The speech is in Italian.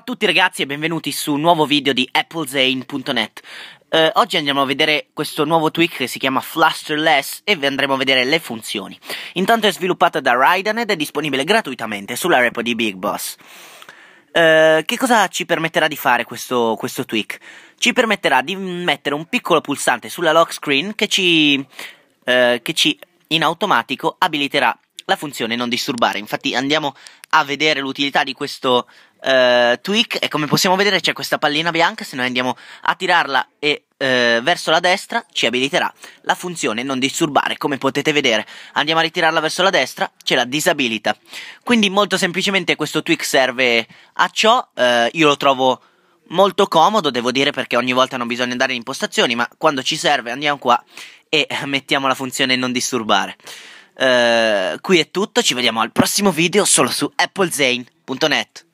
tutti ragazzi e benvenuti su un nuovo video di applezane.net eh, Oggi andiamo a vedere questo nuovo tweak che si chiama Flusterless e andremo a vedere le funzioni Intanto è sviluppata da Raiden ed è disponibile gratuitamente sulla repo di Big Boss eh, Che cosa ci permetterà di fare questo, questo tweak? Ci permetterà di mettere un piccolo pulsante sulla lock screen che ci, eh, che ci in automatico abiliterà la funzione non disturbare. Infatti andiamo a vedere l'utilità di questo uh, tweak e come possiamo vedere c'è questa pallina bianca, se noi andiamo a tirarla e uh, verso la destra ci abiliterà la funzione non disturbare, come potete vedere. Andiamo a ritirarla verso la destra, ce la disabilita. Quindi molto semplicemente questo tweak serve a ciò, uh, io lo trovo molto comodo, devo dire, perché ogni volta non bisogna andare in impostazioni, ma quando ci serve andiamo qua e mettiamo la funzione non disturbare. Uh, qui è tutto, ci vediamo al prossimo video solo su applezane.net.